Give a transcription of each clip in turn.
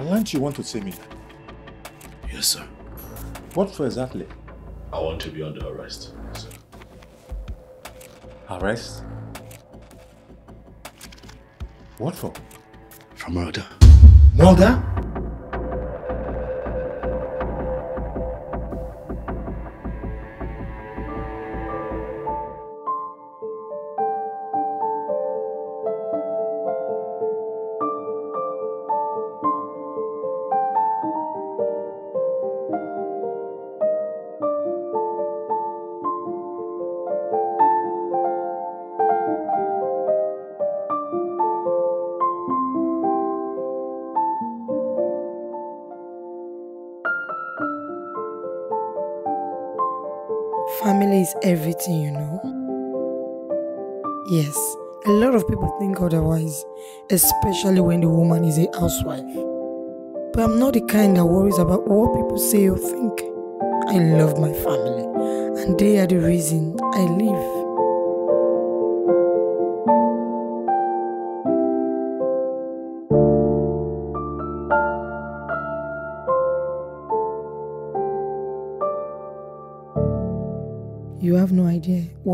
I learned you want to see me. Yes, sir. What for exactly? I want to be under arrest, sir. Arrest? What for? For murder. Murder? Everything, you know. Yes, a lot of people think otherwise, especially when the woman is a housewife. But I'm not the kind that worries about what people say or think. I love my family, and they are the reason I live.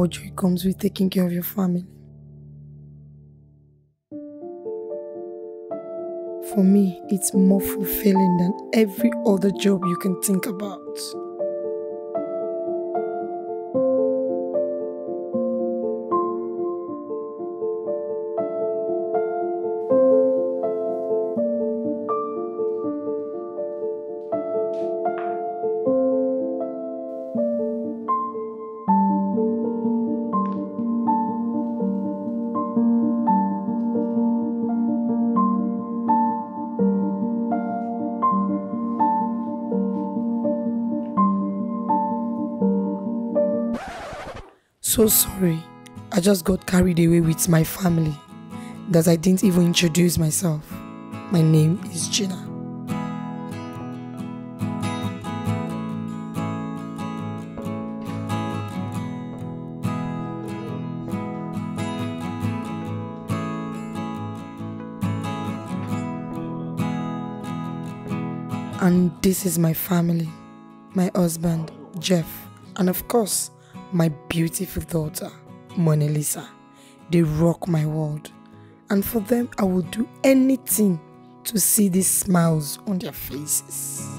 What joy comes with taking care of your family. For me, it's more fulfilling than every other job you can think about. So sorry. I just got carried away with my family that I didn't even introduce myself. My name is Gina. And this is my family my husband, Jeff, and of course, my beautiful daughter, Mona Lisa. They rock my world. And for them, I will do anything to see these smiles on their faces.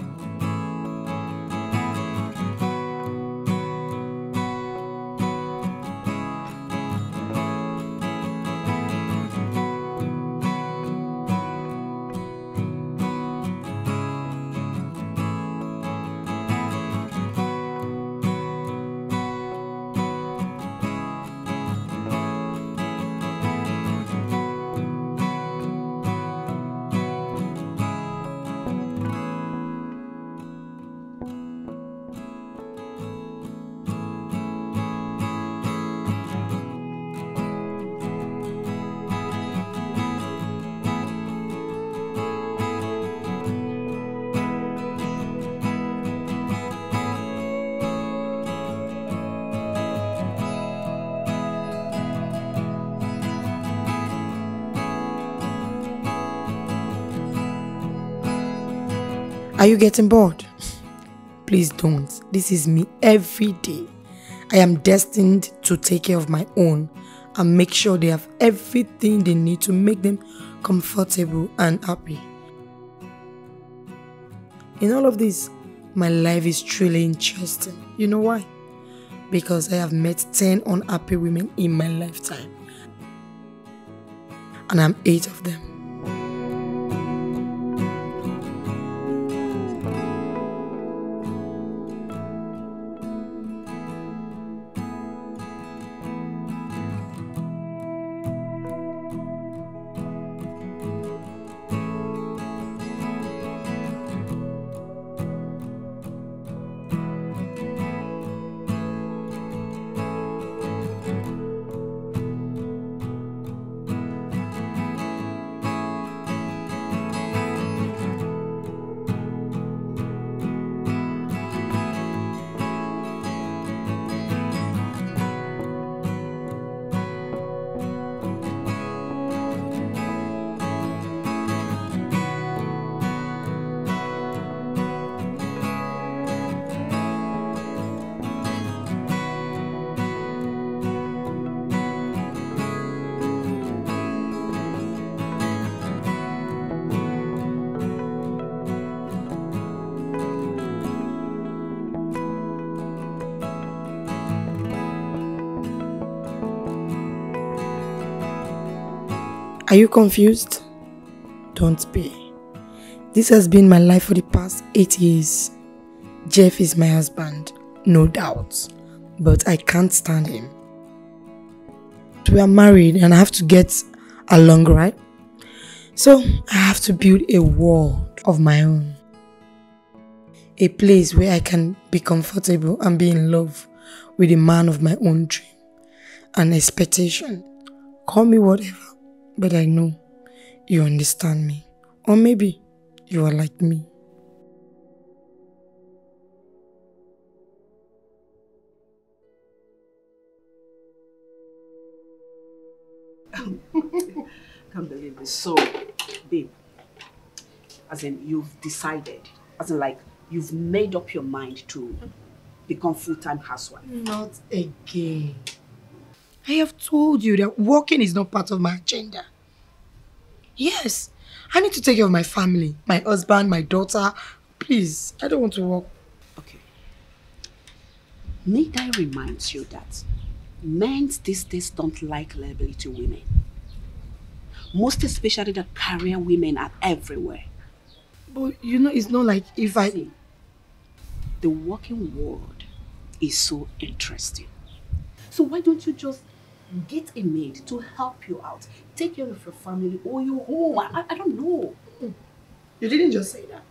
Are you getting bored? Please don't. This is me every day. I am destined to take care of my own and make sure they have everything they need to make them comfortable and happy. In all of this, my life is truly interesting. You know why? Because I have met 10 unhappy women in my lifetime. And I'm 8 of them. Are you confused? Don't be. This has been my life for the past eight years. Jeff is my husband, no doubt, but I can't stand him. We are married and I have to get along, right? So I have to build a world of my own. A place where I can be comfortable and be in love with a man of my own dream and expectation. Call me whatever, but I know you understand me. Or maybe you are like me. Can't believe this. So, babe, as in you've decided, as in like you've made up your mind to become full-time housewife. Not again. I have told you that working is not part of my agenda. Yes, I need to take care of my family, my husband, my daughter. Please, I don't want to work. Okay. Need I remind you that men these days don't like liability women. Most especially the career women are everywhere. But you know, it's not like if I... See, the working world is so interesting. So why don't you just get a maid to help you out? Take care of your family or your home. I, I don't know. You didn't just say that.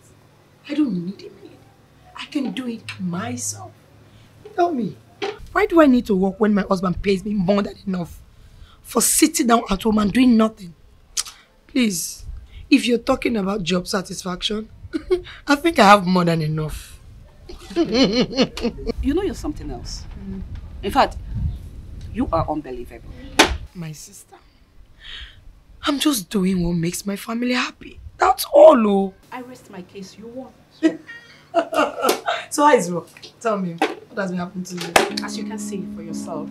I don't need a maid. I can do it myself. Tell me, why do I need to work when my husband pays me more than enough for sitting down at home and doing nothing? Please, if you're talking about job satisfaction, I think I have more than enough. You know you're something else. Mm. In fact, you are unbelievable. My sister, I'm just doing what makes my family happy. That's all, oh. I rest my case, you won. So how is work? Tell me, what has been happening to you? As you can see for yourself.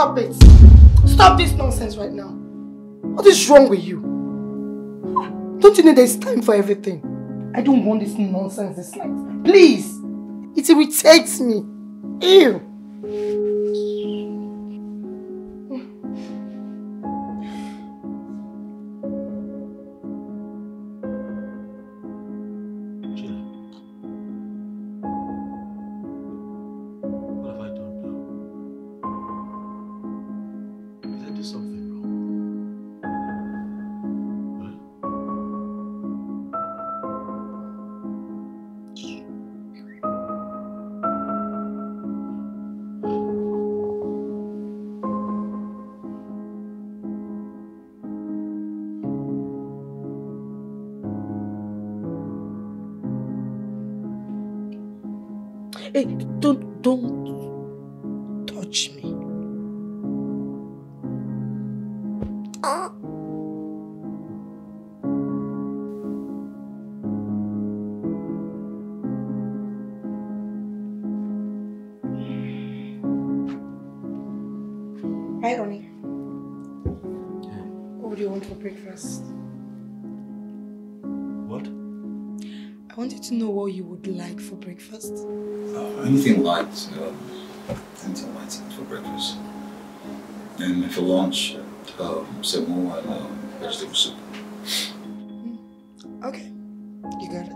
Stop it. Stop this nonsense right now. What is wrong with you? Don't you know there's time for everything? I don't want this nonsense this night. Please. It irritates me. Ew. Hey, don't, don't salads, um, things I might for breakfast. And for lunch, um, more and um, vegetable soup. Hmm. Okay, you got it.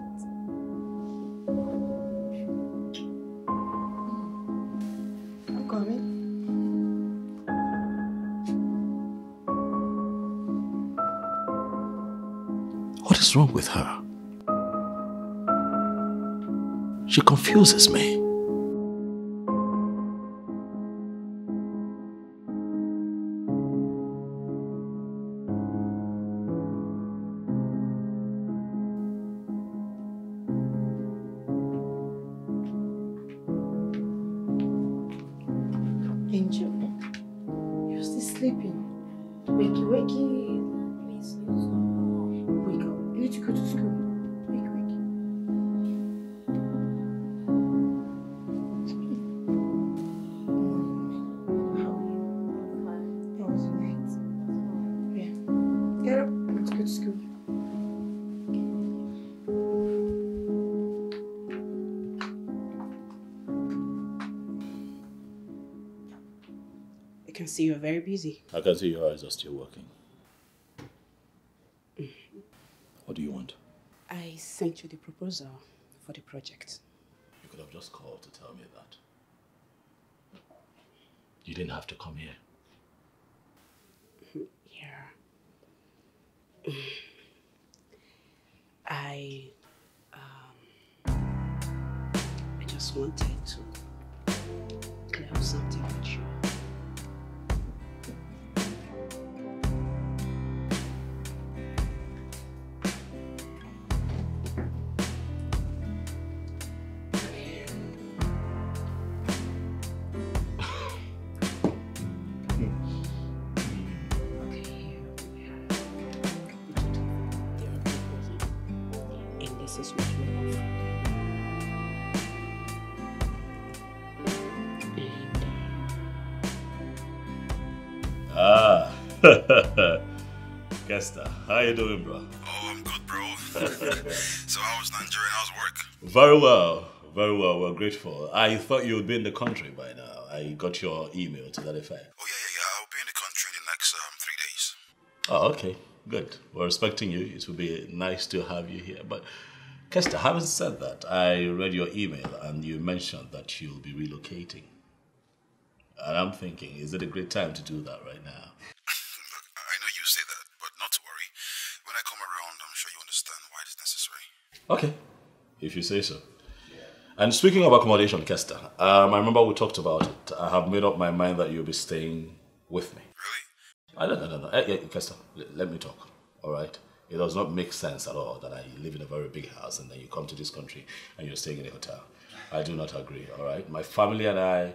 Hmm. I'm coming. What is wrong with her? She confuses me. Can see your eyes are still working. What do you want? I sent you the proposal for the project. You could have just called to tell me that. You didn't have to come here. Yeah. I um I just wanted to clear up something with you. Kester, how you doing, bro? Oh, I'm good, bro. so how was Nigeria? How's work? Very well, very well. We're grateful. I thought you would be in the country by now. I got your email to that effect. Oh yeah, yeah, yeah. I'll be in the country in the next um, three days. Oh, okay, good. We're expecting you. It would be nice to have you here. But, Kester, having said that, I read your email and you mentioned that you'll be relocating. And I'm thinking, is it a great time to do that right now? Look, I know you say that, but not to worry. When I come around, I'm sure you understand why it's necessary. Okay, if you say so. And speaking of accommodation, Kester, um, I remember we talked about it. I have made up my mind that you'll be staying with me. Really? I don't, no, no, no. Eh, yeah, Kester, let me talk. All right. It does not make sense at all that I live in a very big house and then you come to this country and you're staying in a hotel. I do not agree. All right. My family and I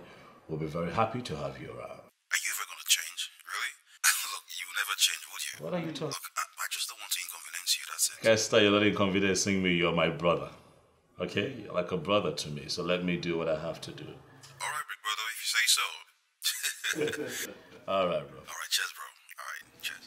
will be very happy to have you around. Are you ever gonna change? Really? Look, you will never change, would you? What are you talking? Look, I, I just don't want to inconvenience you. That's it. Kester, you're not inconveniencing me. You're my brother. Okay? You're like a brother to me. So let me do what I have to do. All right, big brother, if you say so. All right, bro. All right, cheers, bro. All right, cheers.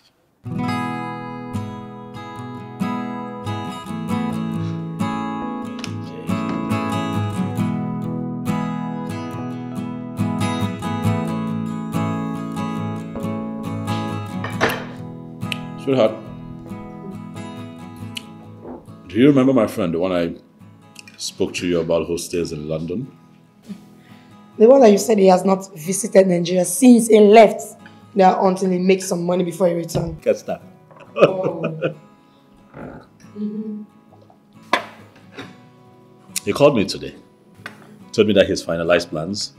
Sweetheart, do you remember my friend, the one I spoke to you about who stays in London? The one that you said he has not visited Nigeria since he left there until he makes some money before he returns. Kester. Oh. He called me today. Told me that he's finalized plans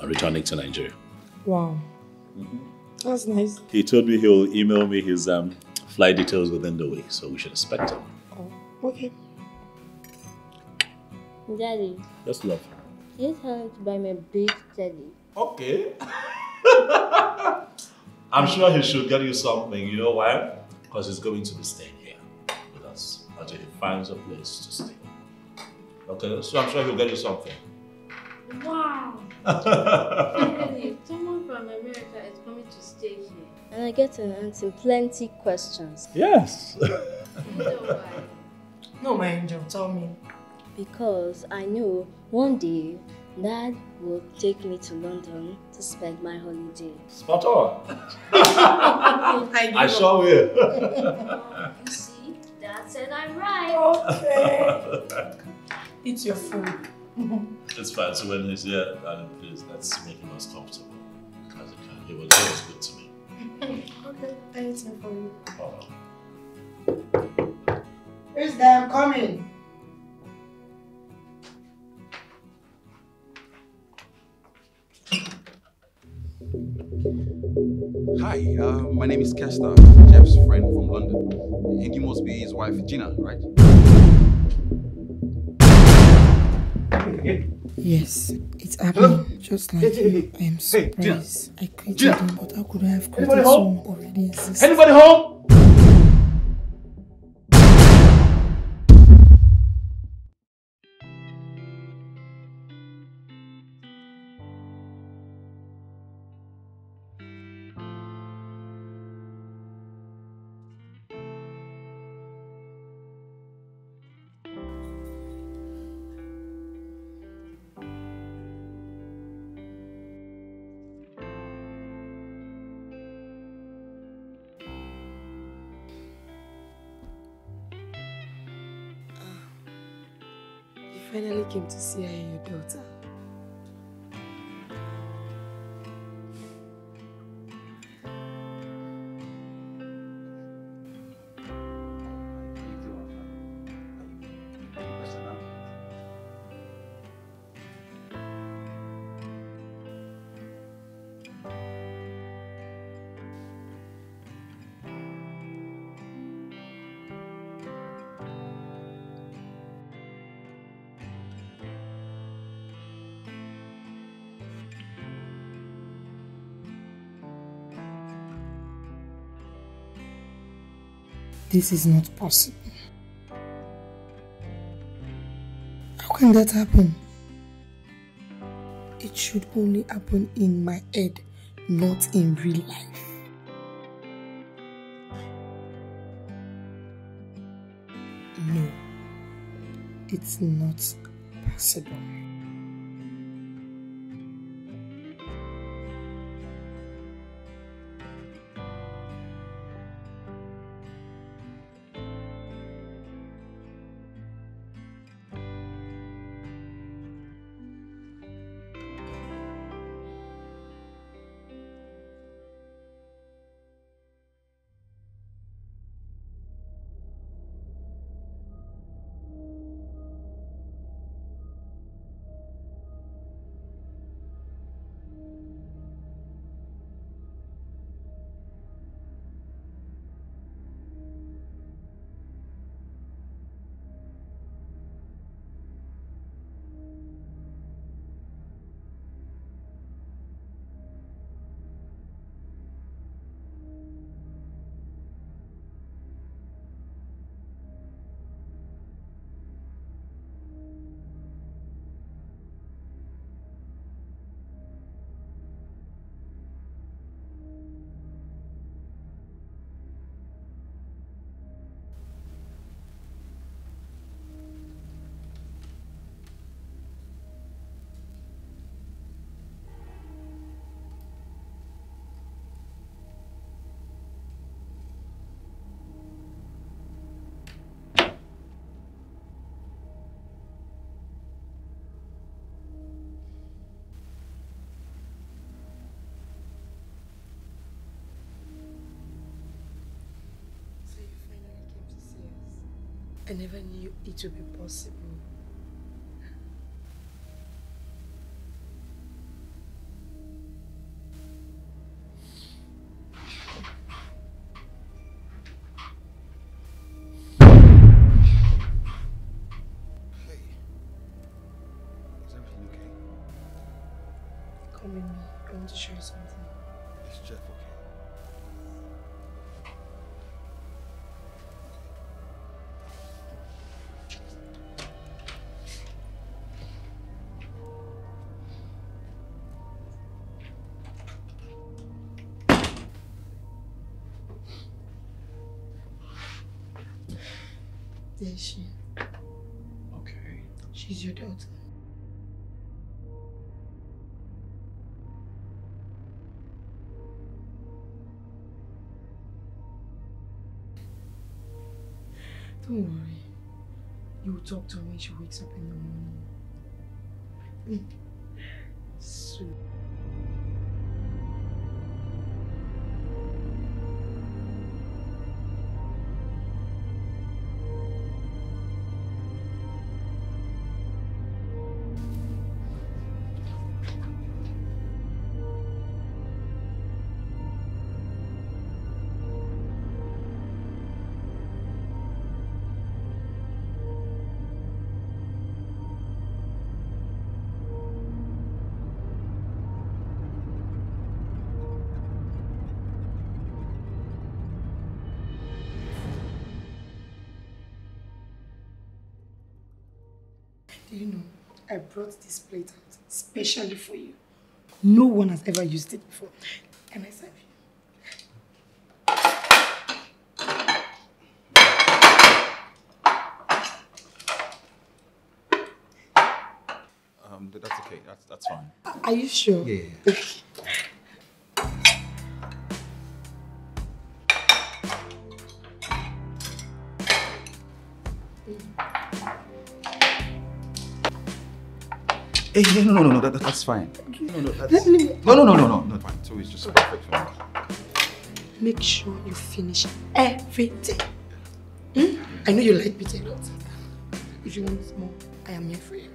on returning to Nigeria. Wow. That's nice. He told me he'll email me his um, flight details within the week, so we should expect him. Okay. Daddy, Just love. can you tell him to buy me a big teddy? Okay. I'm sure he should get you something. You know why? Because he's going to be staying here with us until he finds a place to stay. Okay, so I'm sure he'll get you something. Wow! Daddy, someone from America is coming to stay here. And I get to answer plenty questions. Yes. You know why? No, my angel, tell me. Because I know one day Dad will take me to London to spend my holiday. Spot on. I sure will. you see, Dad said I'm right. Okay. It's your food. it's fine. So when he's here, darling, please let's make him as comfortable as he can. He was always good to me. okay, anything for you. Oh. Who's there? I'm coming. Hi, uh, my name is Kester, Jeff's friend from London. And you must be his wife, Gina, right? Yes, it's happening. Just like you. I am surprised. I created him, but how could I have created Anybody home? someone already exists? Anybody home? This is not possible. How can that happen? It should only happen in my head, not in real life. No, it's not possible. I never knew it would be possible. Is she. Okay. She's your daughter. Don't worry. You will talk to her when she wakes up in the morning. Mm. Brought this plate out specially for you. No one has ever used it before. Can I serve you? Um, that's okay. That's that's fine. Are you sure? Yeah. Yeah, Hey, no, no, no, no, that, that's fine. No, no, that's, Let me no, no, no, no, no, no, fine. So it's just perfect for me. make sure you finish everything. Hmm? I know you like pizza a lot. If you want more, I am here for you.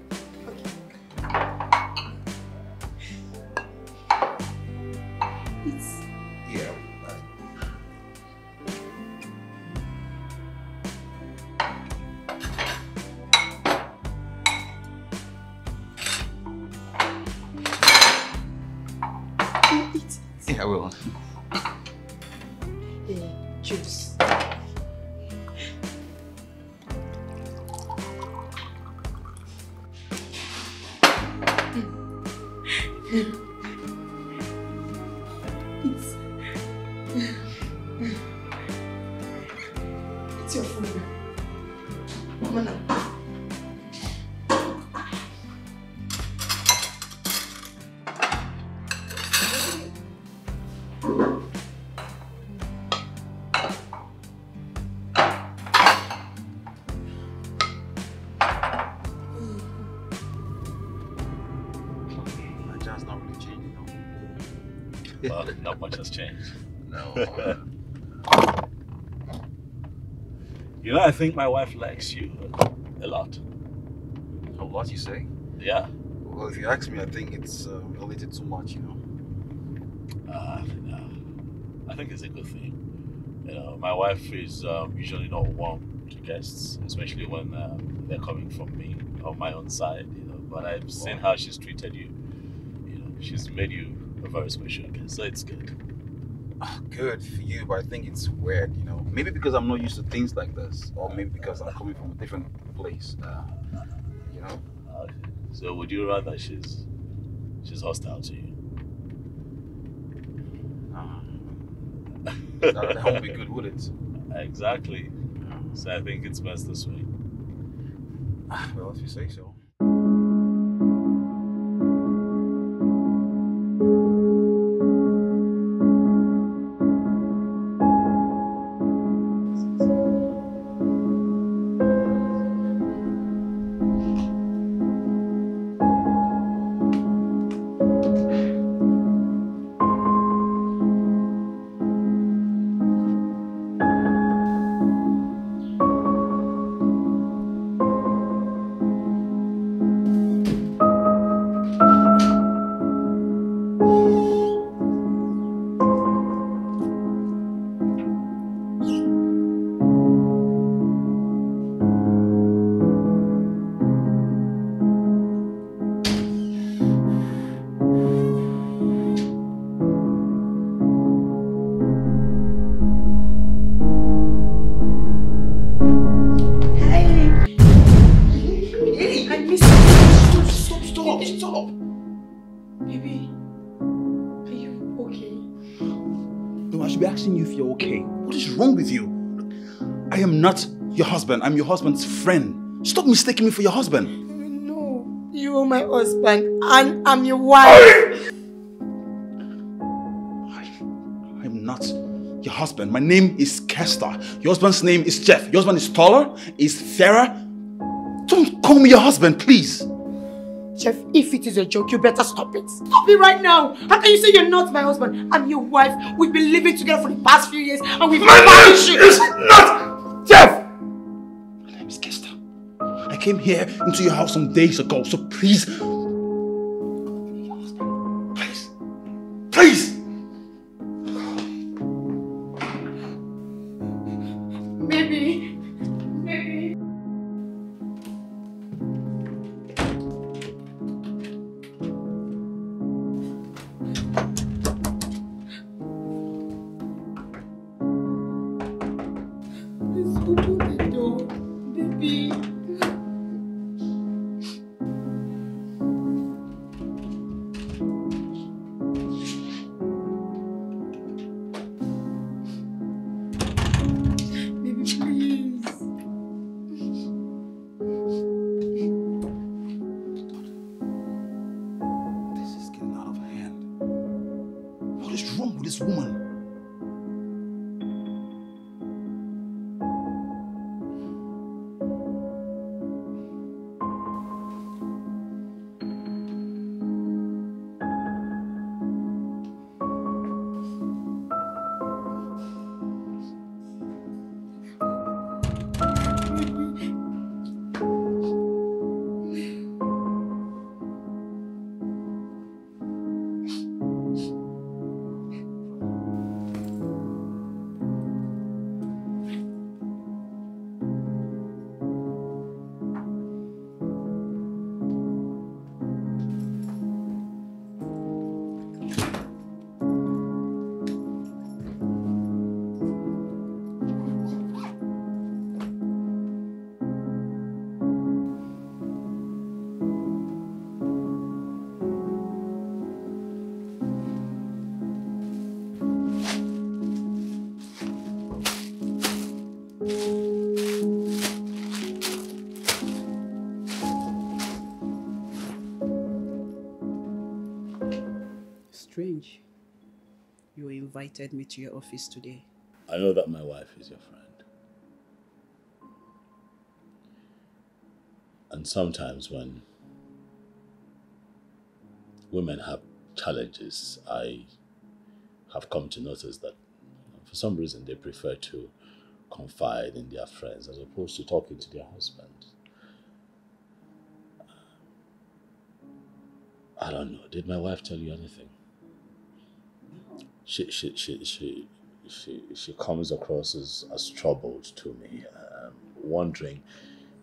Think my wife likes you a lot. A lot you say? Yeah. Well, if you ask me, I think it's uh, a little too much, you know. Uh, no. I think it's a good thing. You know, my wife is um, usually not warm to guests, especially when uh, they're coming from me on my own side. You know, but I've seen how she's treated you. You know, she's made you a very special guest, so it's good. Ah, Good for you, but I think it's weird, you know. Maybe because I'm not used to things like this, or maybe because I'm coming from a different place. Uh, you know. Uh, so, would you rather she's she's hostile to you? Uh, that, that won't be good, would it? Exactly. So I think it's best this way. Ah, Well, if you say so. I'm your husband's friend. Stop mistaking me for your husband. No, you are my husband and I'm your wife. I'm not your husband. My name is Kester. Your husband's name is Jeff. Your husband is taller, is fairer. Don't call me your husband, please. Jeff, if it is a joke, you better stop it. Stop it right now. How can you say you're not my husband? I'm your wife. We've been living together for the past few years and we've My never name is not Jeff. Came here into your house some days ago, so please. Please. Invited me to your office today. I know that my wife is your friend. And sometimes when women have challenges, I have come to notice that for some reason they prefer to confide in their friends as opposed to talking to their husband. I don't know. Did my wife tell you anything? She she she she she, she comes across as, as troubled to me. Um, wondering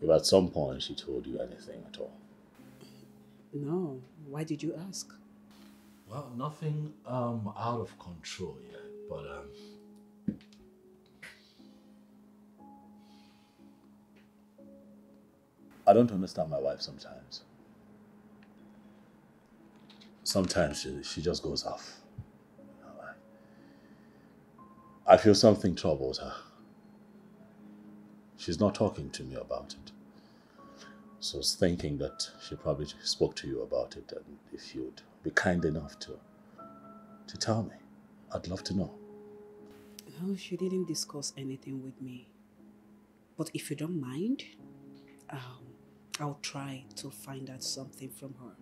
if at some point she told you anything at all. No. Why did you ask? Well, nothing um, out of control yet, but um, I don't understand my wife sometimes. Sometimes she, she just goes off. I, feel something troubles her. She's not talking to me about it. So I was thinking that she probably spoke to you about it, and if you'd be kind enough to to tell me, I'd love to know. No, she didn't discuss anything with me. But if you don't mind, um, I'll try to find out something from her.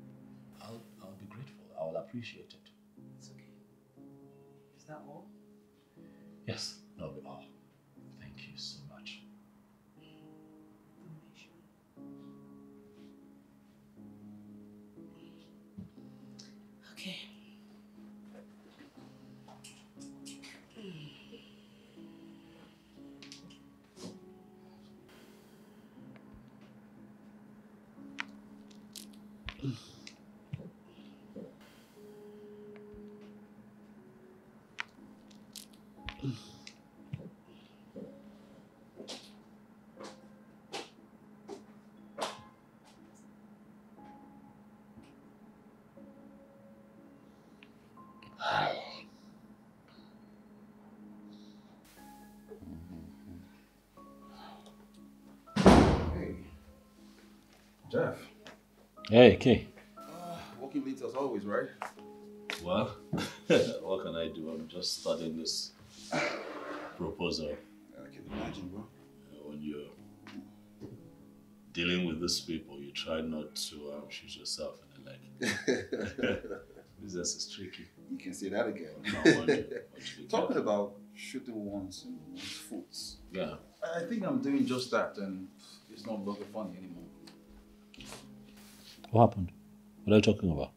I'll I'll be grateful. I'll appreciate it. It's okay. Is that all? Yes, be all. Jeff. Hey, Kay. Uh, Working late as always, right? Well, what can I do? I'm just studying this proposal. I can imagine, bro. When you're dealing with these people, you try not to um, shoot yourself in the leg. Business is tricky. You can say that again. No, I you- I want you to be Talking careful. about shooting once in one's foot. Yeah. I think I'm doing just that, and it's not looking funny anymore. What happened? What are you talking about?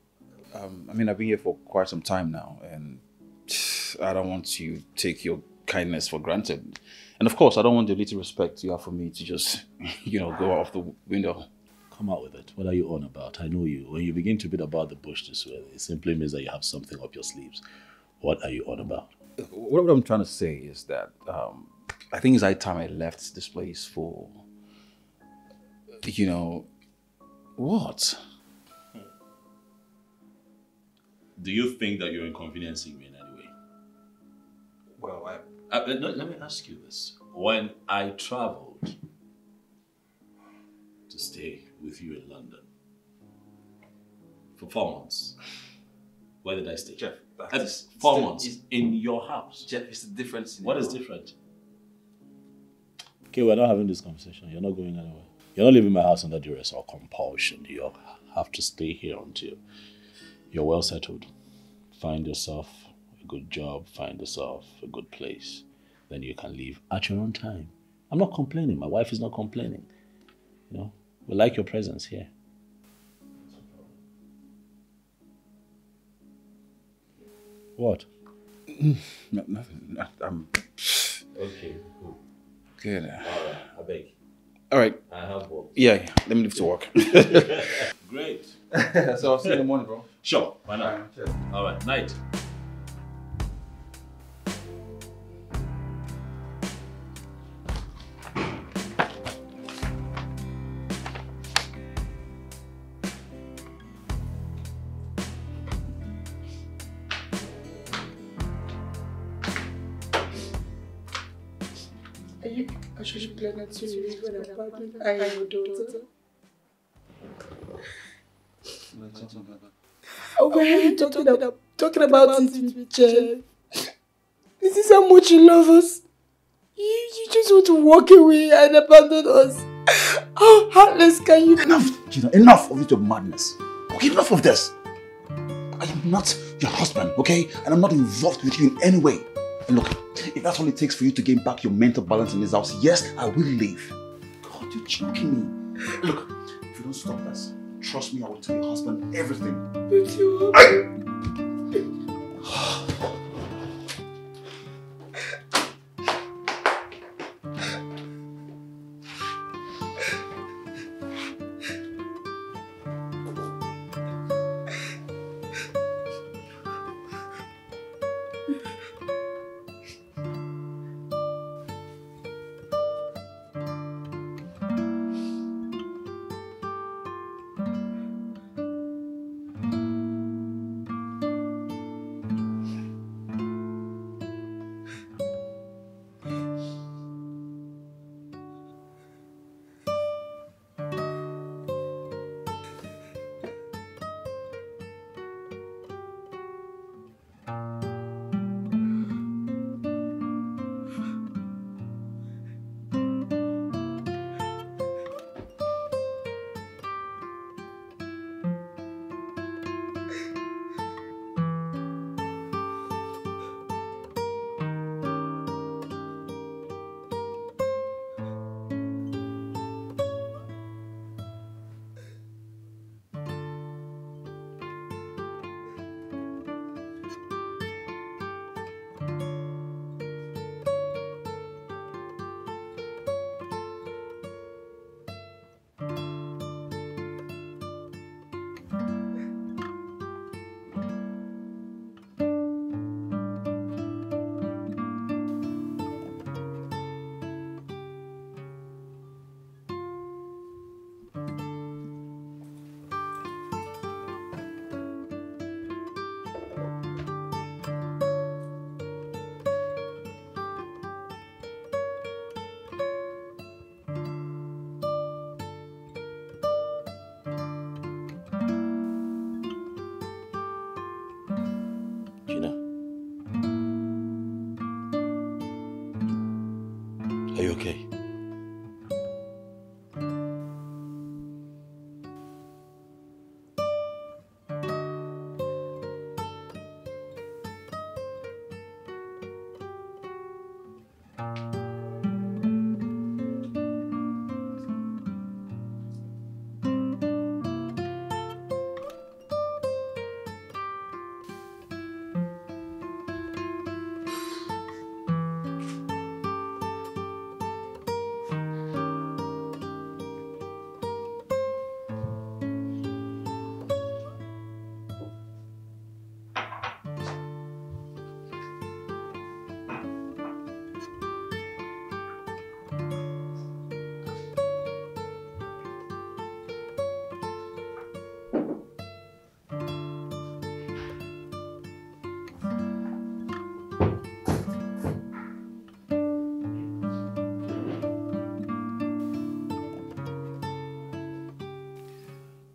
Um, I mean, I've been here for quite some time now, and I don't want you to take your kindness for granted. And of course, I don't want the little respect you have for me to just, you know, go off the window. Come out with it. What are you on about? I know you. When you begin to beat about the bush this way, it simply means that you have something up your sleeves. What are you on about? What I'm trying to say is that um, I think it's high time I left this place for, you know, what? Do you think that you're inconveniencing me in any way? Well, I. Uh, uh, no, let me ask you this. When I traveled to stay with you in London for four months, Where did I stay? Jeff, That's four months it's- in your house. Jeff, it's a difference. What is different? Okay, we're not having this conversation. You're not going anywhere. You're not leaving my house under duress or compulsion. You have to stay here until you're well settled. Find yourself a good job, find yourself a good place. Then you can leave at your own time. I'm not complaining. My wife is not complaining. You know, we like your presence here. What? No, nothing. No, I'm Okay, cool. good. All right, I beg. All right. I have work. Yeah, yeah. Let me leave to work. Great. so I'll see you in the morning, bro. Sure, why not? Alright, cheers. All right, night. Leave an apartment? I have a daughter. Oh, why are you talking about, talking about it with Jeff? This is how much you love us. You, you just want to walk away and abandon us. How heartless can you be? Enough, Gina. Enough of your madness. Okay, enough of this. I am not your husband, okay? And I'm not involved with you in any way. And look, if that's all it takes for you to gain back your mental balance in this house, yes, I will leave. You're choking me. Look, if you don't stop this, trust me, I will tell your husband everything. But you Gina.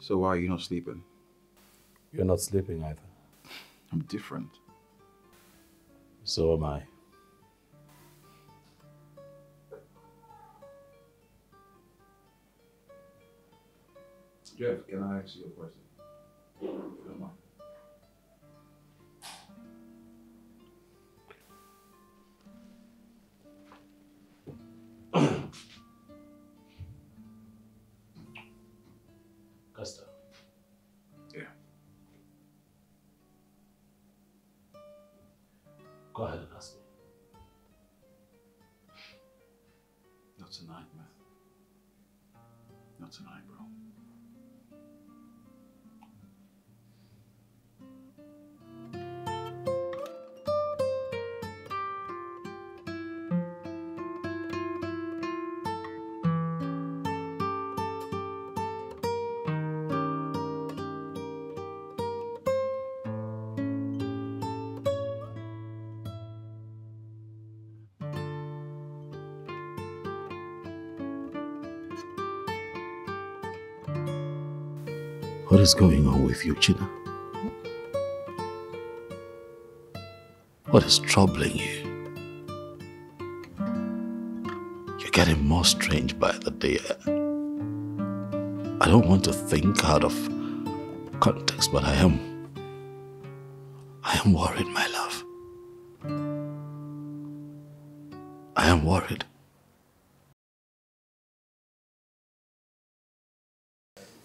So why are you not sleeping? You're not sleeping either. I'm different. So am I. Jeff, can I ask you a question? Kester. Yeah. Go ahead and ask me. What is going on with you, Gina? What is troubling you? You're getting more strange by the day. I don't want to think out of context, but I am. I am worried, my love. I am worried.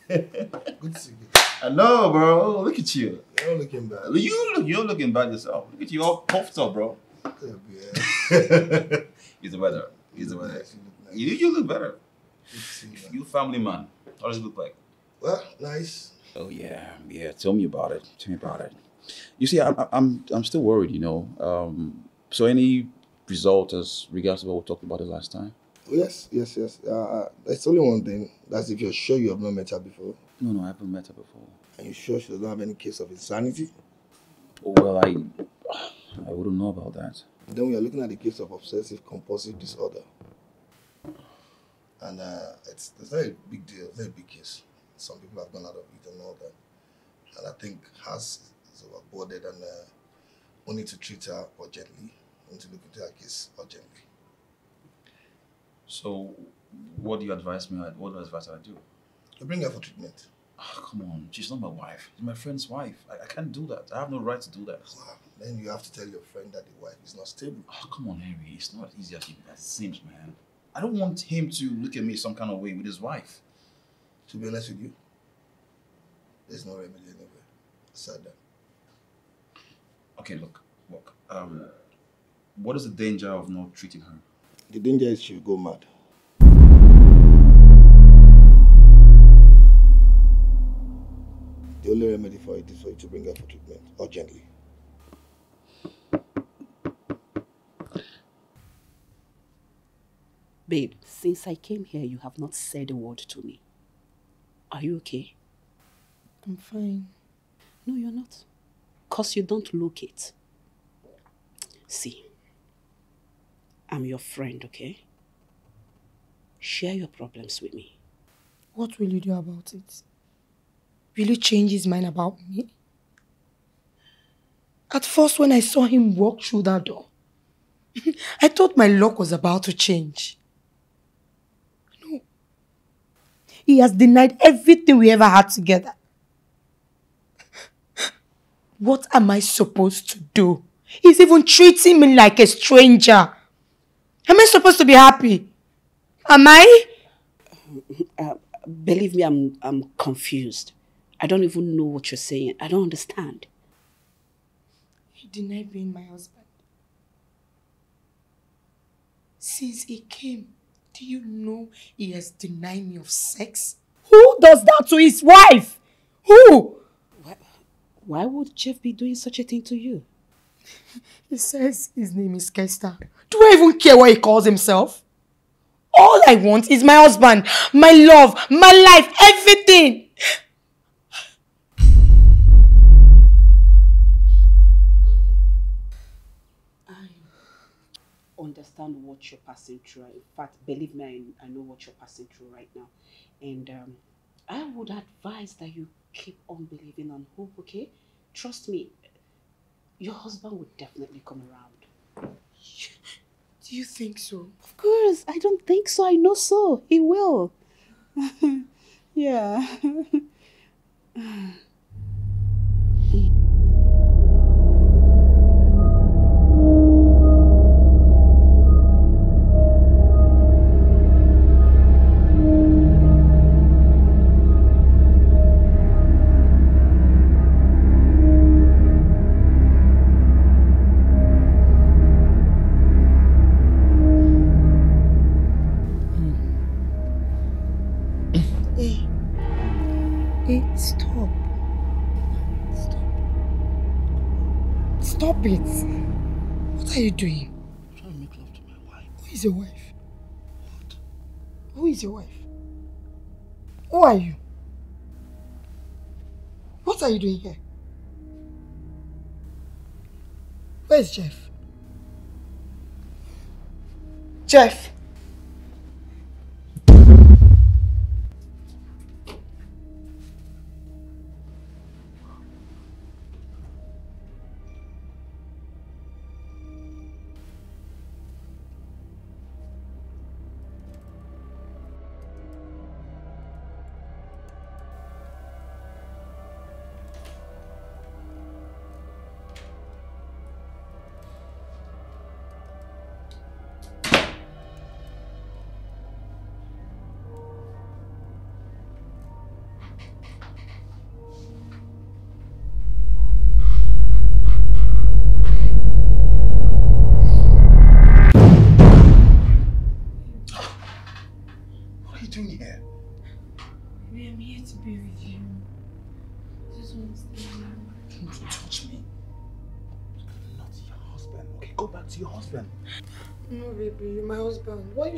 Good to see you. I know, bro. Look at you. You're looking bad. You look, you're looking bad yourself. Look at you all puffed up, bro. Could be, yeah. He's the weather. He's the weather. Nice, you look nice. You, you look better. Good to see you, family man. How does it look like? Well, nice. Oh yeah, yeah. Tell me about it. Tell me about it. You see, I'm I'm I'm still worried. You know. Um. So any result as regards to what we talked about the last time? Yes, yes, yes. Uh, uh, there's only one thing. That's if you're sure you have not met her before. No, no, I haven't met her before. Are you're sure she doesn't have any case of insanity. Oh, well, I I wouldn't know about that. Then we are looking at the case of obsessive compulsive disorder. And uh, it's, it's not a big deal, it's not a big case. Some people have gone out of it and all that. And I think has is overboarded and uh, we need to treat her urgently. We need to look into her case urgently. So, what do you advise me? What do you advise I do? You bring her for treatment. Oh, come on, she's not my wife. She's my friend's wife. I, I can't do that. I have no right to do that. Wow. Then you have to tell your friend that the wife is not stable. Oh, come on, Henry. It's not easy as it as it seems, man. I don't want him to look at me some kind of way with his wife. To be honest with you, there's no remedy anywhere. Aside that. Okay, look, look. Um, what is the danger of not treating her? The danger is she'll go mad. The only remedy for it is for you to bring her for treatment urgently. Babe, since I came here, you have not said a word to me. Are you okay? I'm fine. No, you're not. Because you don't look it. See, I'm your friend, okay? Share your problems with me. What will you do about it? Will change his mind about me? At first, when I saw him walk through that door, I thought my luck was about to change. No. He has denied everything we ever had together. What am I supposed to do? He's even treating me like a stranger. Am I supposed to be happy? Am I? Uh, believe me, I'm, I'm confused. I don't even know what you're saying. I don't understand. He denied being my husband. Since he came, do you know he has denied me of sex? Who does that to his wife? Who? Why, why would Jeff be doing such a thing to you? He says his name is Kester. Do I even care what he calls himself? All I want is my husband, my love, my life, everything. Understand what you're passing through. In fact, believe me, I, I know what you're passing through right now. And um, I would advise that you keep on believing on hope, okay? Trust me, your husband would definitely come around. Do you think so? Of course, I don't think so. I know so. He will. yeah. What are you doing here? Where's Jeff? Jeff!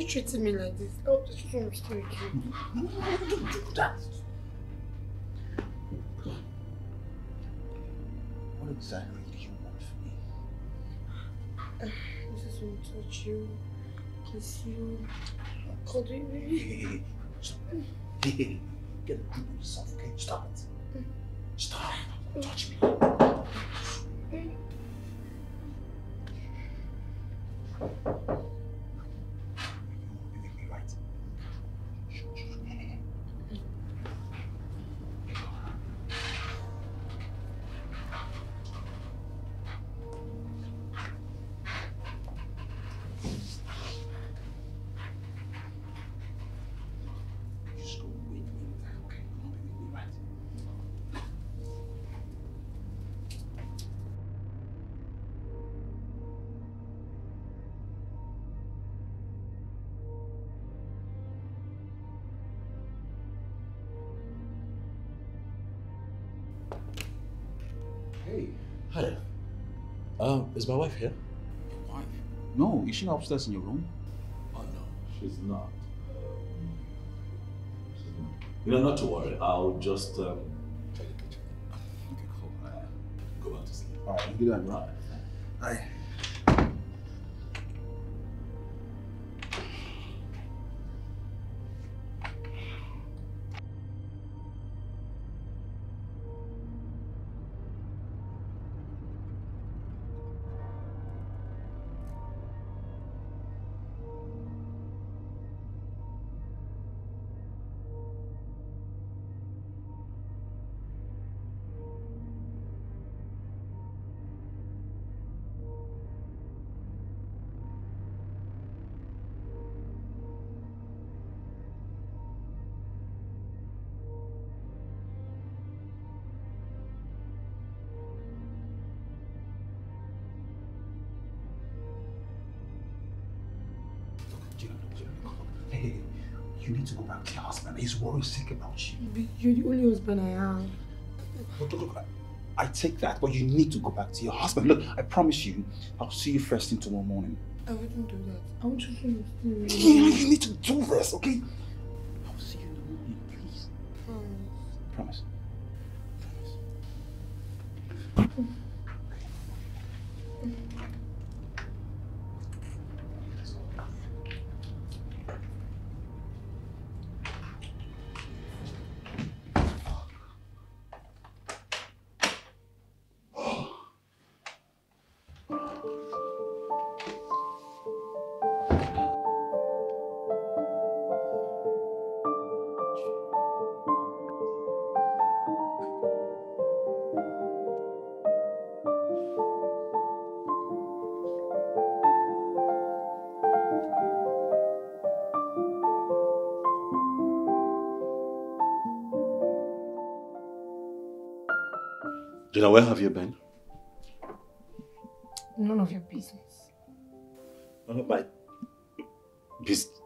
Treating me like this? I just want to stay with you. Don't do that. What exactly do you want from me? I just want to touch you, kiss you, cuddle you. Hey, hey, hey, stop. Hey, hey, hey, get a grip on yourself, okay? Stop it. Mm. Stop. Don't touch me. Mm. Um, is my wife here? your wife. No, is she upstairs in your room? Oh no, she's not. She's not. You know, not to worry. I'll just um, check the kitchen. Okay, cool. Go back to sleep. Alright, you do that, bro. Right. Aye. Worried sick about you. You're the only husband I have. Look, look, look. I, I take that, but you need to go back to your husband. Look, I promise you, I'll see you first thing tomorrow morning. I wouldn't do that. I want you to me. You, you need to do this, okay? Gina, where have you been? None of your business. None of my business.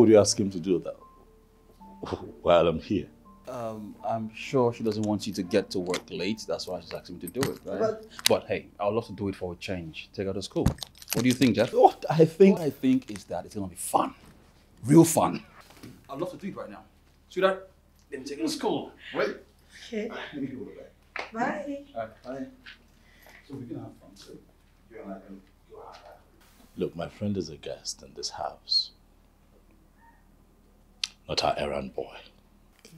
Would you ask him to do that while I'm here? Um, I'm sure she doesn't want you to get to work late. That's why she's asking me to do it, right? But- But hey, I would love to do it for a change. Take her to school. What do you think, Jeff? What I think, what I think is that it's gonna be fun, real fun. I'd love to do it right now, sweetheart. Let me take her to school. Wait. Okay. Let me go to bed. Bye. All right, bye. So we can have fun too. You and I can go out. Look, my friend is a guest in this house, not our errand boy.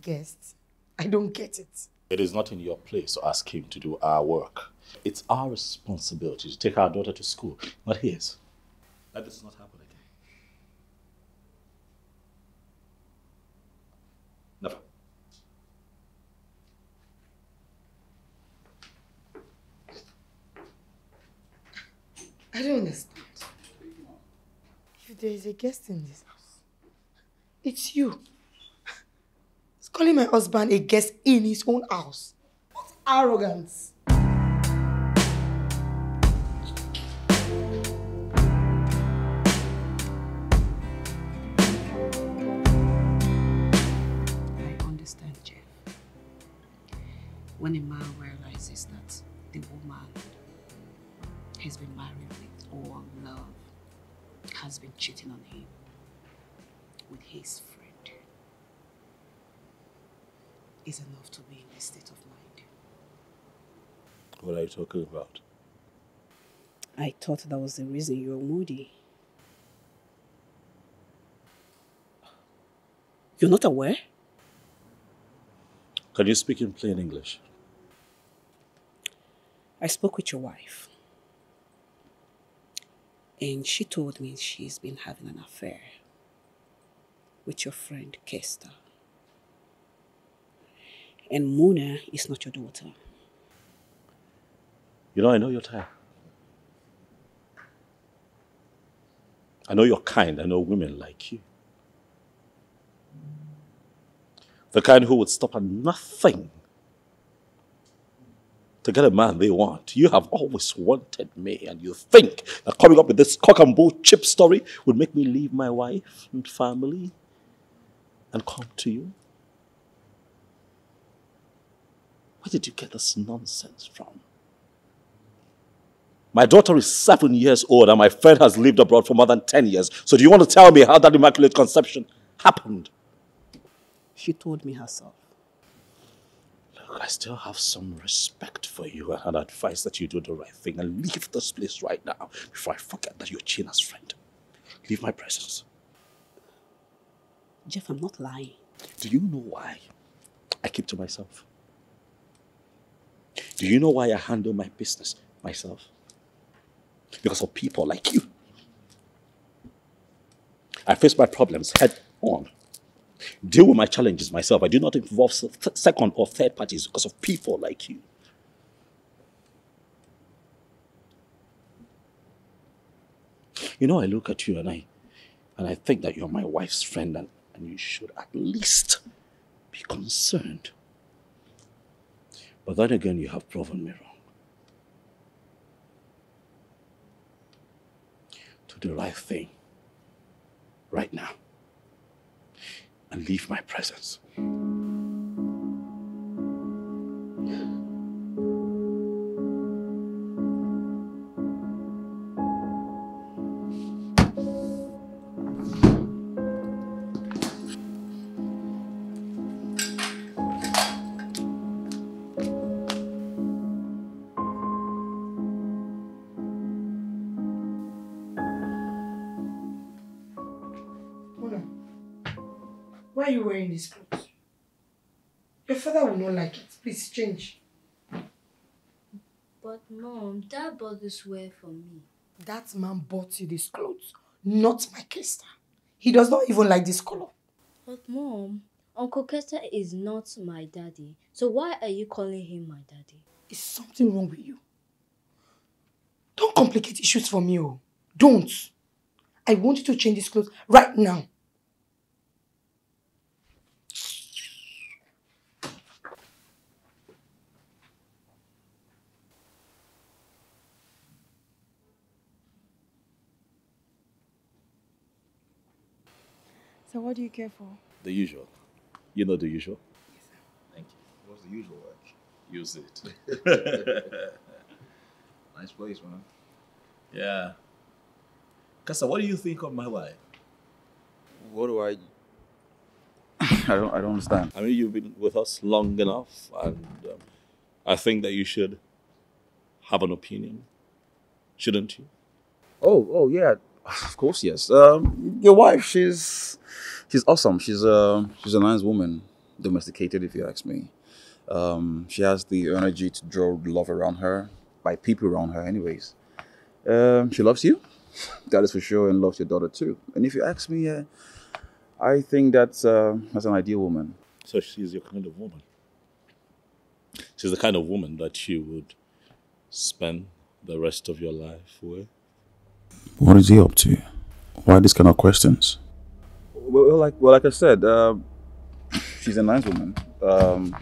Guests. I don't get it. It is not in your place to ask him to do our work. It's our responsibility to take our daughter to school, not his. Let this not happen again. Never. I don't understand. If there is a guest in this house, it's you. He's calling my husband a guest in his own house. What arrogance. I understand, Jeff. When a man realizes that the woman he's been married with or love has been cheating on him with his friend is enough to be in this state of mind. What are you talking about? I thought that was the reason you were moody. You're not aware? Can you speak in plain English? I spoke with your wife. And she told me she's been having an affair with your friend Kester. And Mona is not your daughter. You know, I know your type. I know your kind. I know women like you. The kind who would stop at nothing to get a man they want. You have always wanted me, and you think that coming up with this cock and bull chip story would make me leave my wife and family and come to you? Where did you get this nonsense from? My daughter is seven years old, and my friend has lived abroad for more than 10 years. So, do you want to tell me how that immaculate conception happened? She told me herself. Look, I still have some respect for you and advise that you do the right thing and leave this place right now before I forget that you're Gina's friend. Leave my presence. Jeff, I'm not lying. Do you know why I keep to myself? Do you know why I handle my business myself? Because of people like you. I face my problems head on. Deal with my challenges myself. I do not involve second or third parties because of people like you. You know, I look at you and I and I think that you're my wife's friend and, and you should at least be concerned. But then again, you have proven me wrong. Do the right thing right now and leave my presence. Why are you wearing these clothes? Your father will not like it. Please change. But mom, dad bought this wear for me. That man bought you these clothes, not my Kester. He does not even like this color. But mom, Uncle Kester is not my daddy. So why are you calling him my daddy? Is something wrong with you? Don't complicate issues for me, oh. Don't. I want you to change these clothes right now. What do you care for? The usual. You know the usual? Yes, sir. Thank you. What's the usual work? Use it. Nice place, man. yeah. Kester, what do you think of my wife? What do I? I don't. I don't understand. I mean, you've been with us long enough, and um, I think that you should have an opinion, shouldn't you? Oh, oh yeah. Of course, yes. Um, your wife, she's she's awesome. She's a she's a nice woman, domesticated, if you ask me. Um, she has the energy to draw love around her by people around her, anyways. Um, she loves you, that is for sure, and loves your daughter too. And if you ask me, uh, I think that's uh, that's an ideal woman. So she's your kind of woman. She's the kind of woman that you would spend the rest of your life with. What is he up to? Why these kind of questions? Well, well, like well, like I said, uh, she's a nice woman, um,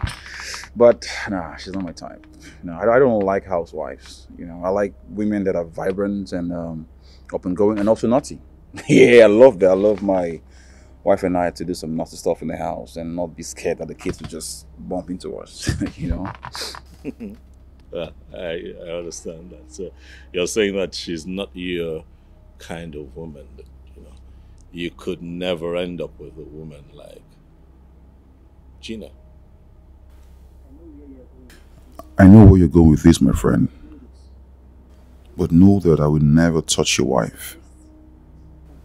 but nah, she's not my type. No, I, I don't like housewives. You know, I like women that are vibrant and um, up and going, and also naughty. yeah, I love that. I love my wife and I to do some naughty stuff in the house and not be scared that the kids will just bump into us. you know. Yeah, I, I understand that. So you're saying that she's not your kind of woman. That, you know, you could never end up with a woman like Gina. I know where you're going with this, my friend. But know that I will never touch your wife.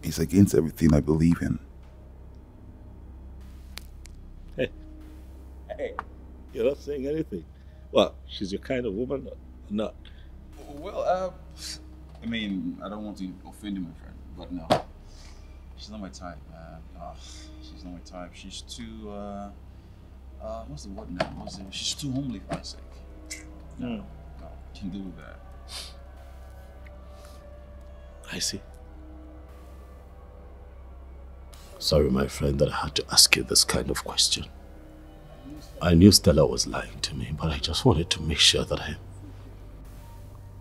It's against everything I believe in. Hey, hey, you're not saying anything. Well, she's your kind of woman or not? Well, uh, I mean, I don't want to offend you, my friend, but no, she's not my type. Man. Oh, she's not my type. She's too. Uh, uh, what's the word now? What's it? She's too homely for my sake. No, no, can do with that. I see. Sorry, my friend, that I had to ask you this kind of question. I knew Stella was lying to me, but I just wanted to make sure that I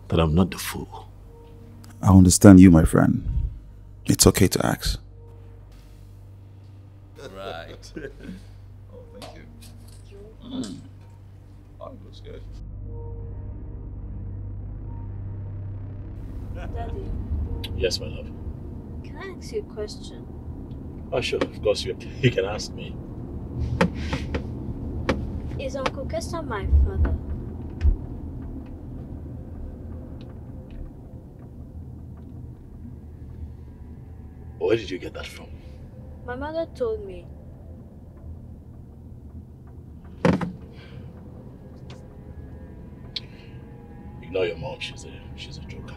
that I'm not the fool. I understand you, my friend. It's okay to ask. Right. Oh, thank you. Mm. Oh, it looks good. Daddy, yes, my love. can I ask you a question? Oh, sure. Of course, you, you can ask me. Is Uncle Kester my father? Where did you get that from? My mother told me. Ignore your mom. She's a she's a joker.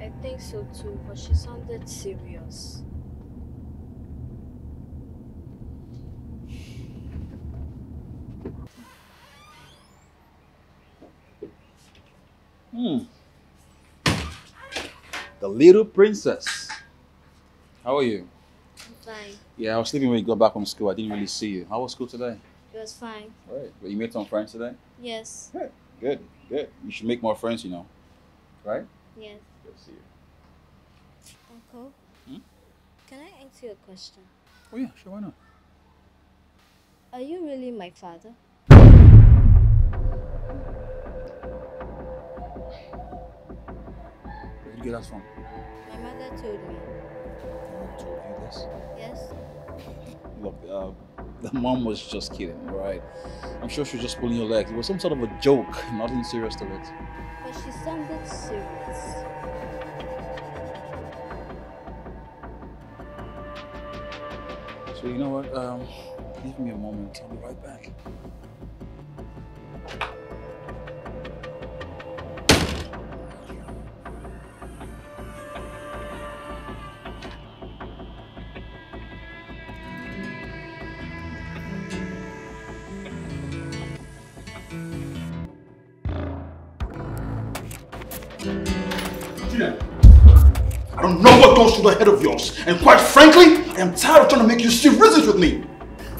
I think so too, but she sounded serious. Hmm. The little princess. How are you? I'm fine. Yeah, I was sleeping when you got back from school. I didn't really see you. How was school today? It was fine. Right. But you made some friends today? Yes. Good. Good. Good. You should make more friends, you know. Right? Yes. Good to see you. Uncle? Hmm? Can I ask you a question? Oh yeah, sure, why not? Are you really my father? You get that from? My mother told me. Mom told you this? Yes? Look, uh, the mom was just kidding, right? I'm sure she was just pulling your leg. It was some sort of a joke, nothing serious to it. But she sounded serious. So you know what? Um, give me a moment. I'll be right back. Know what goes through the head of yours. And quite frankly, I am tired of trying to make you see reasons with me.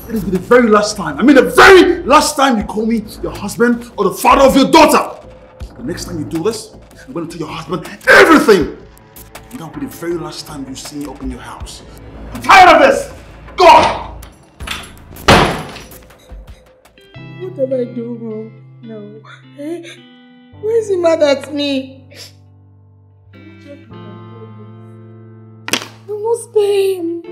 It is the very last time. I mean the very last time you call me your husband or the father of your daughter. The next time you do this, I'm going to tell your husband everything. And that will be the very last time you see me up in your house. I'm tired of this. God! What did I do wrong? No. Eh? Why is he mad at me? Must pay him.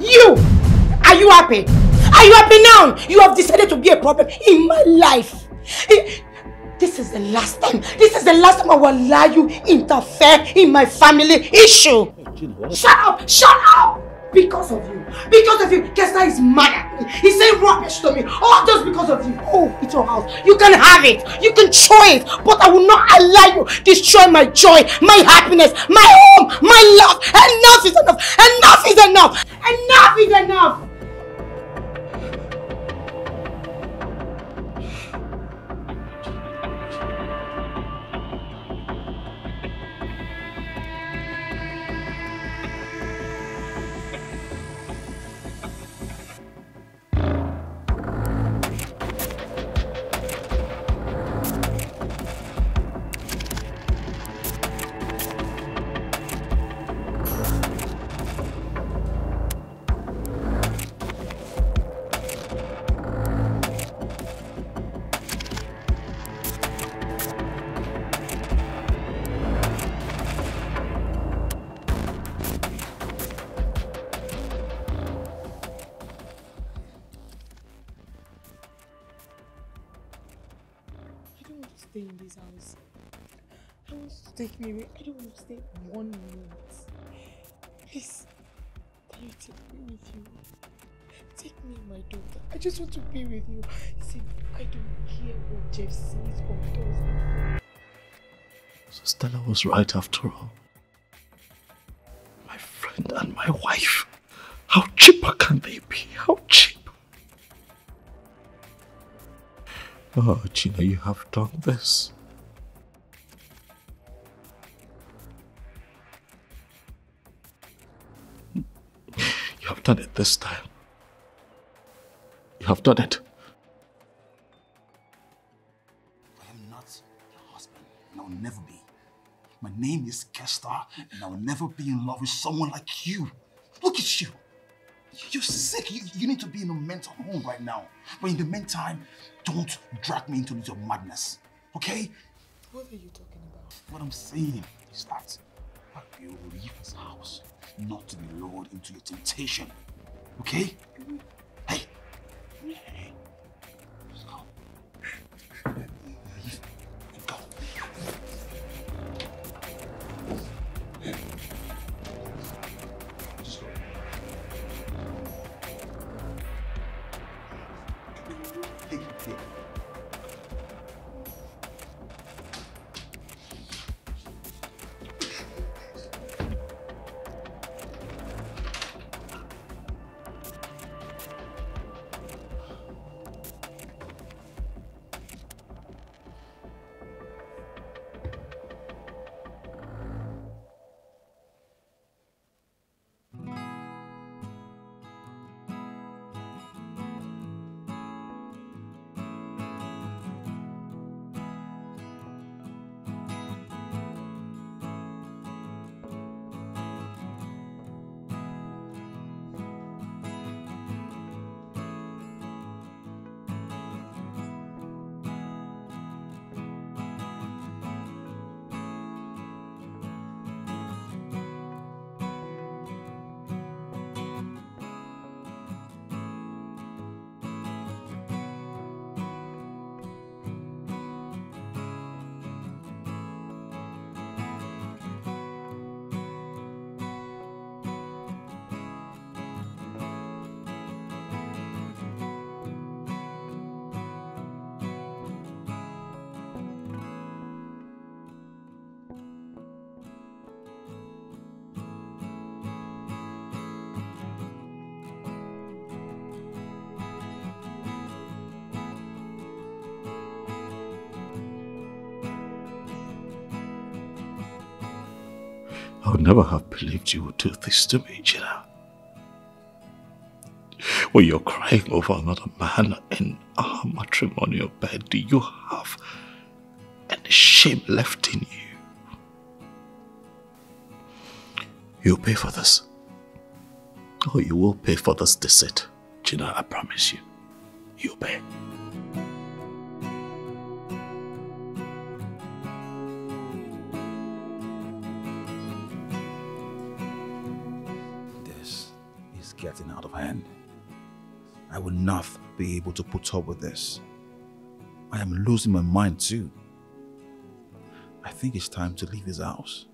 You! Are you happy? Are you happy now? You have decided to be a problem in my life. Eh, This is the last time. This is the last time I will allow you interfere in my family issue. Shut up! Shut up! Because of you. Because of you. Kester is mad at me. He's saying rubbish to me. All just because of you. Oh, it's your house. You can have it. You can try it. But I will not allow you destroy my joy, my happiness, my home, my love. Enough is enough. Enough is enough. Enough is enough. Take me away. I don't want to stay one minute. Please, can you take me with you? Take me and my daughter. I just want to be with you. See, I don't care what Jeff says or does. So Stella was right after all. My friend and my wife. How cheaper can they be? How cheap? Oh, Gina, you have done this. You have done it this time. You have done it. I am not your husband, and I will never be. My name is Kester, and I will never be in love with someone like you. Look at you. You're sick. You, you need to be in a mental home right now. But in the meantime, don't drag me into your madness. Okay? What are you talking about? What I'm saying is that I will leave this house not to be lured into your temptation. Okay? Never have believed you would do this to me, Gina. When you're crying over another man in our matrimonial bed, do you have any shame left in you? You'll pay for this. Oh, you will pay for this deceit. Gina, I promise you. You'll pay. Getting out of hand. I will not be able to put up with this. I am losing my mind too. I think it's time to leave this house.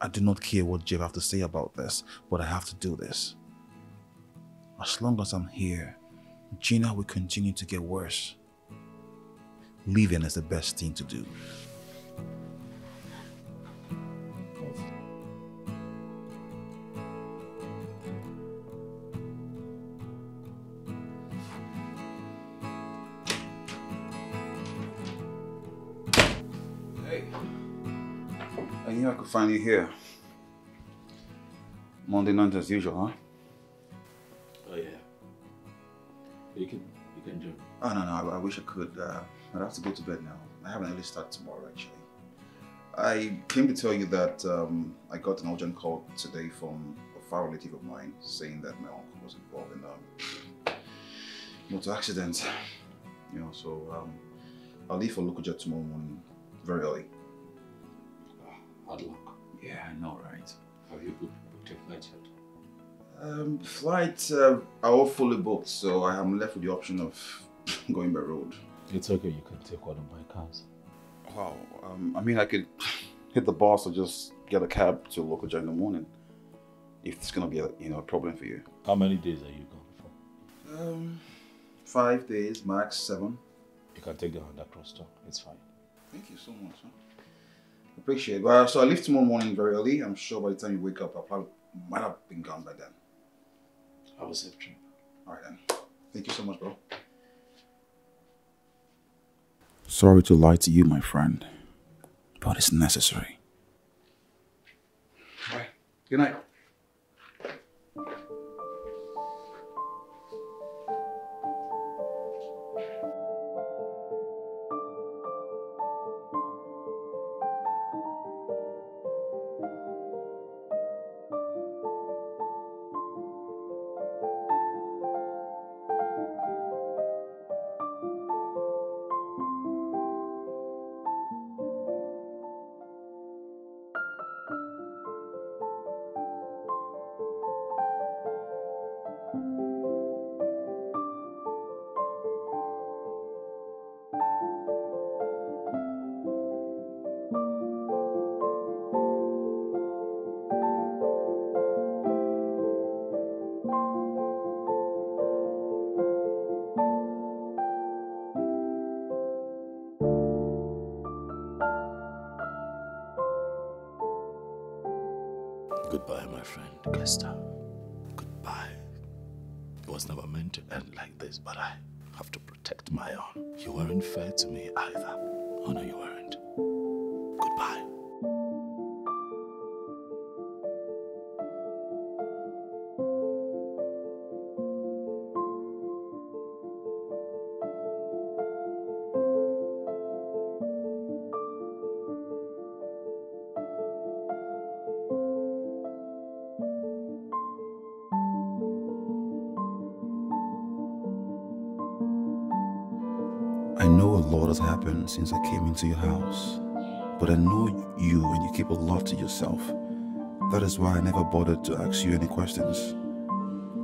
I do not care what Jeff have to say about this, but I have to do this. As long as I'm here, Gina will continue to get worse. Leaving is the best thing to do. I knew I could find you here. Monday night as usual, huh? Oh, yeah. You can, you can do Oh, no, no, I, I wish I could. Uh, I'd have to go to bed now. I have an early start tomorrow, actually. I came to tell you that um, I got an urgent call today from a far relative of mine saying that my uncle was involved in a motor accident. You know, so um, I'll leave for jet tomorrow morning, very early. Hard luck. Yeah, I know, right? Have you booked, booked your flight yet? Um, flights uh, are all fully booked, so I am left with the option of going by road. It's okay, you can take one of my cars. Wow. Um, I mean, I could hit the bus or just get a cab to a local jet in the morning. If it's gonna be a you know a problem for you. How many days are you gone for? Um, five days max, seven. You can take the Honda Crosstour. It's fine. Thank you so much. Huh? Appreciate it. Well, so I leave tomorrow morning very early. I'm sure by the time you wake up, I probably might have been gone by then. Have a safe trip. All right then. Thank you so much, bro. Sorry to lie to you, my friend, but it's necessary. All right. Good night. Since I came into your house, but I know you and you keep a lot to yourself. That is why I never bothered to ask you any questions.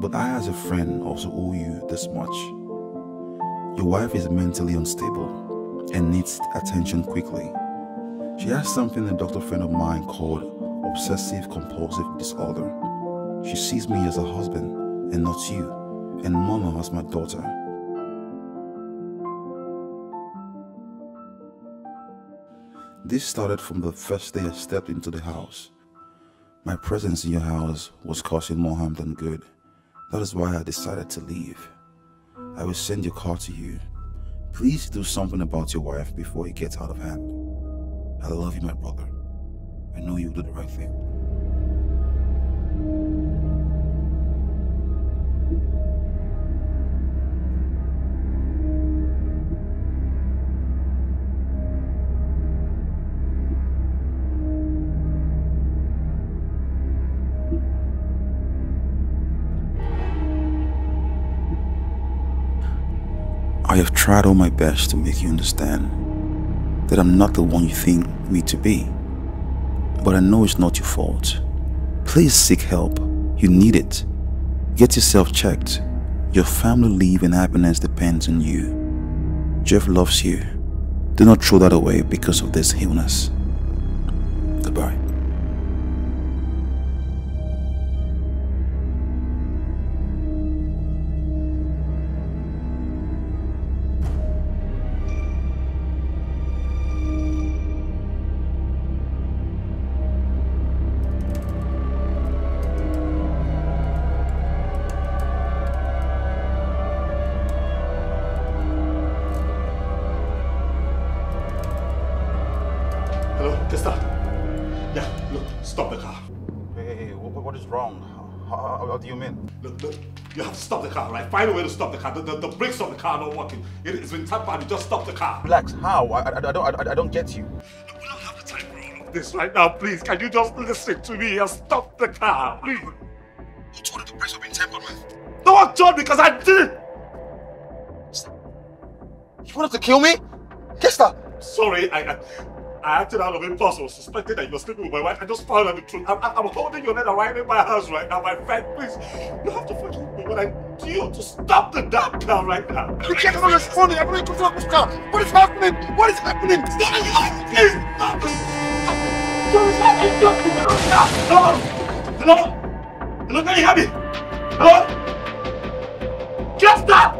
But I, as a friend, also owe you this much. Your wife is mentally unstable and needs attention quickly. She has something a doctor friend of mine called obsessive compulsive disorder. She sees me as a husband and not you, and Mama as my daughter. This started from the first day I stepped into the house. My presence in your house was causing more harm than good. That is why I decided to leave. I will send your car to you. Please do something about your wife before it gets out of hand. I love you, my brother. I know you'll do the right thing. Have tried all my best to make you understand that I'm not the one you think me to be. But I know it's not your fault. Please seek help. You need it. Get yourself checked. Your family live and happiness depends on you. Jeff loves you. Do not throw that away because of this illness. Goodbye. Car. Find a way to stop the car. The, the, the brakes on the car are not working. It, it's been tampered. You just stop the car. Relax. How? I, I, I don't I, I don't get you. This right now, please. Can you just listen to me and stop the car, please? Who told you the brakes have been tampered with? No one told me because I did it. You wanted to kill me? Kester! Sorry, I, I, I acted out of impulse. I was suspecting that you were sleeping with my wife. I just found out the truth. I'm, I'm holding your letter right in my house right now, my friend. Please, you have to forgive me when I tell you to stop the damn car right now. You can't understand. I'm going to stop this car. What is happening? What is happening? Please, stop Hello? Hello? Hello, can you hear me? Hello? Just stop!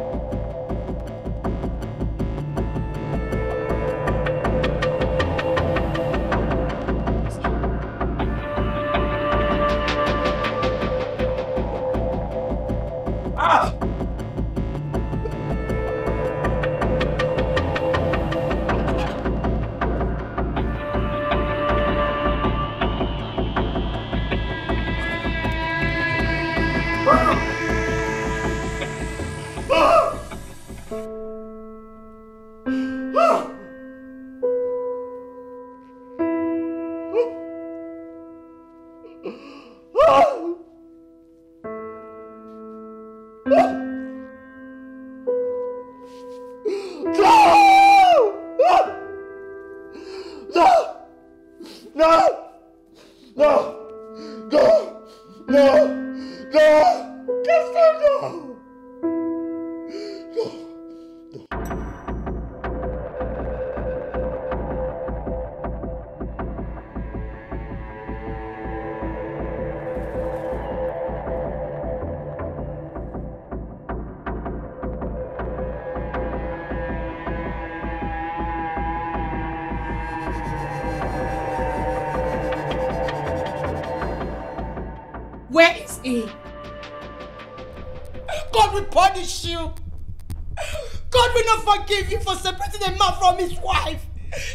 His wife.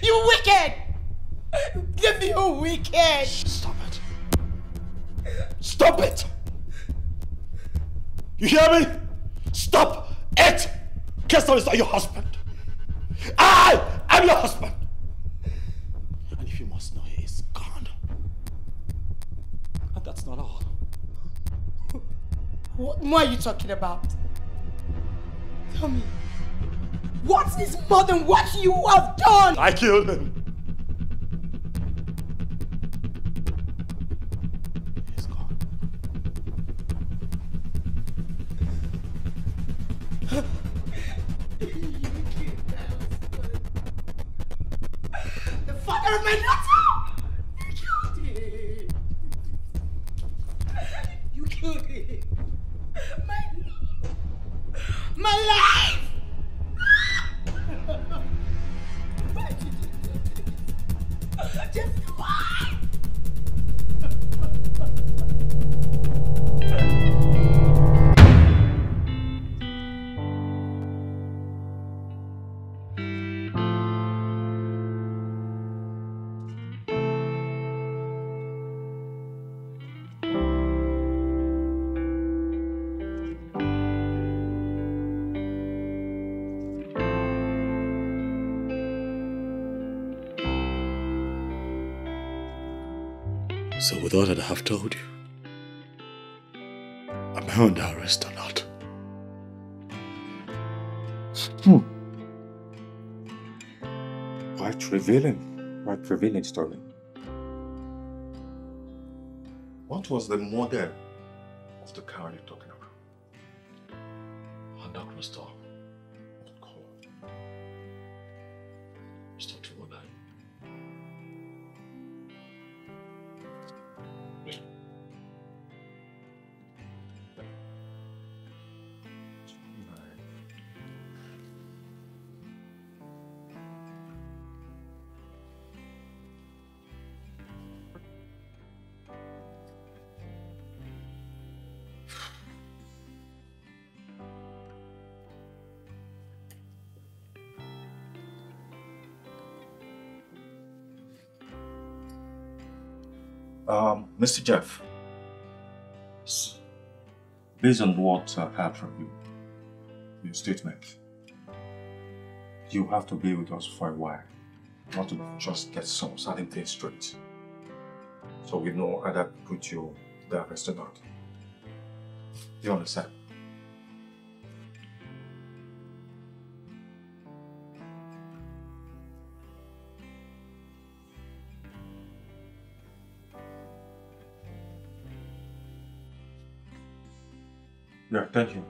You wicked. Give me you wicked. Stop it. Stop it! You hear me? Stop it! Kester is not your husband. I am your husband. And if you must know, he is gone. And that's not all. What more are you talking about? You have done? I killed him. So with all that I have told you, am I under arrest or not? Hmm. Quite revealing. Quite revealing story. What was the model Mr. Jeff, based on what I've heard from you, your statement, you have to be with us for a while, not to just get some certain things straight. So we know either put you the arrest or not. You understand? Yeah, thank you.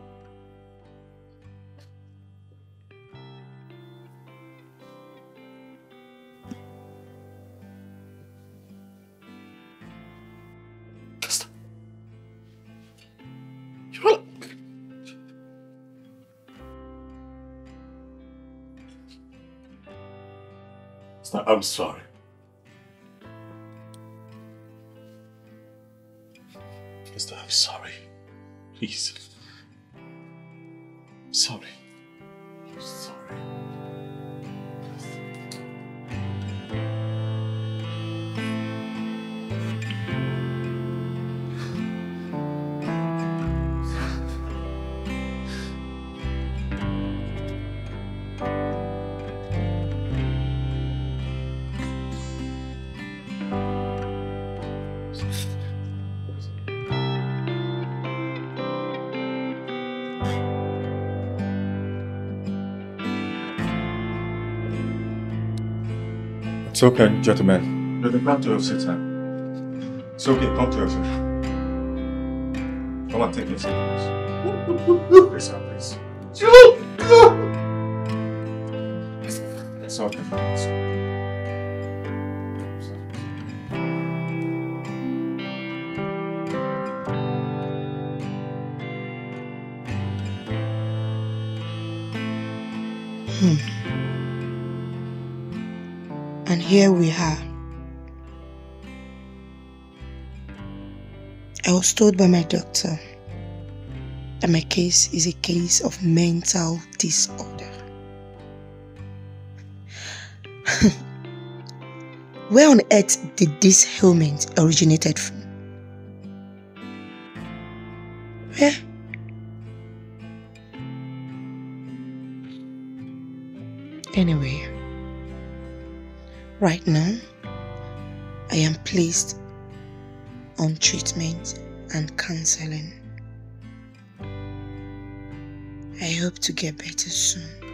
I'm sorry. It's okay, gentlemen. Can come to your seat, sir. It's okay, come to your seat. Come on, take your seat, please. Please, sir, please. Here we are. I was told by my doctor that my case is a case of mental disorder. Where on earth did this ailment originated from? To get better soon.